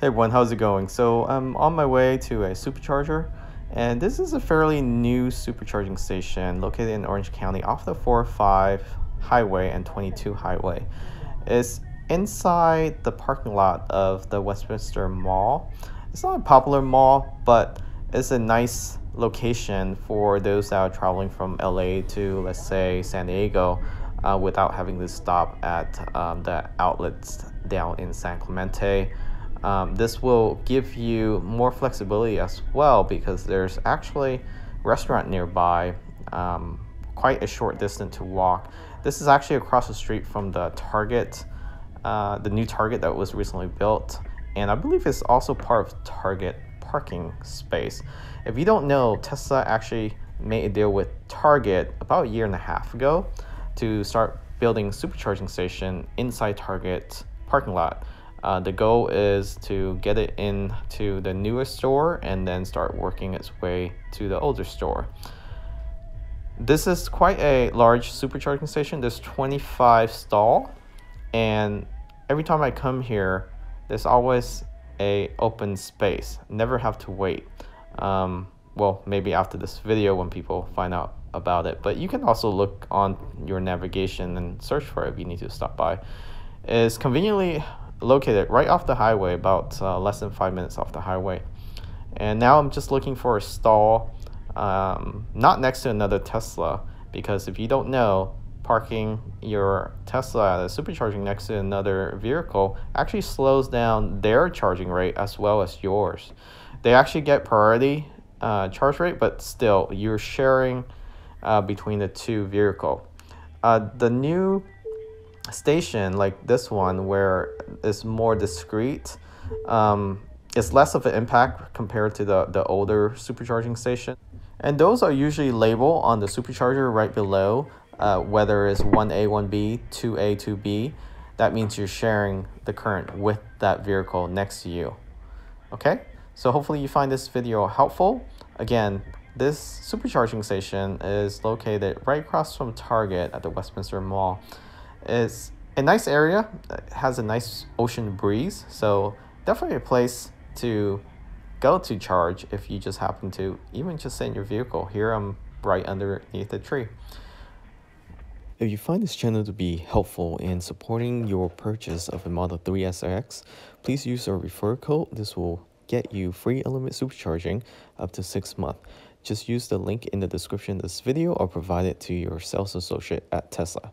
Hey everyone, how's it going? So I'm on my way to a supercharger and this is a fairly new supercharging station located in Orange County off the 405 highway and 22 highway. It's inside the parking lot of the Westminster Mall. It's not a popular mall, but it's a nice location for those that are traveling from LA to let's say San Diego uh, without having to stop at um, the outlets down in San Clemente um, this will give you more flexibility as well because there's actually restaurant nearby, um, quite a short distance to walk. This is actually across the street from the Target, uh, the new Target that was recently built, and I believe it's also part of Target parking space. If you don't know, Tesla actually made a deal with Target about a year and a half ago to start building supercharging station inside Target parking lot. Uh, the goal is to get it into the newest store and then start working its way to the older store. This is quite a large supercharging station. There's 25 stall and every time I come here, there's always a open space. Never have to wait. Um, well, maybe after this video when people find out about it, but you can also look on your navigation and search for it if you need to stop by. It's conveniently located right off the highway, about uh, less than five minutes off the highway. And now I'm just looking for a stall, um, not next to another Tesla, because if you don't know, parking your Tesla at a supercharging next to another vehicle actually slows down their charging rate as well as yours. They actually get priority uh, charge rate, but still you're sharing uh, between the two vehicle. Uh, the new station like this one where it's more discreet um, it's less of an impact compared to the, the older supercharging station. And those are usually labeled on the supercharger right below uh, whether it's 1A, 1B, 2A, 2B that means you're sharing the current with that vehicle next to you. Okay? So hopefully you find this video helpful. Again this supercharging station is located right across from Target at the Westminster Mall it's a nice area, it has a nice ocean breeze, so definitely a place to go to charge if you just happen to even just in your vehicle. Here I'm right underneath the tree. If you find this channel to be helpful in supporting your purchase of a Model 3 S or X, please use our referral code. This will get you free element supercharging up to 6 months. Just use the link in the description of this video or provide it to your sales associate at Tesla.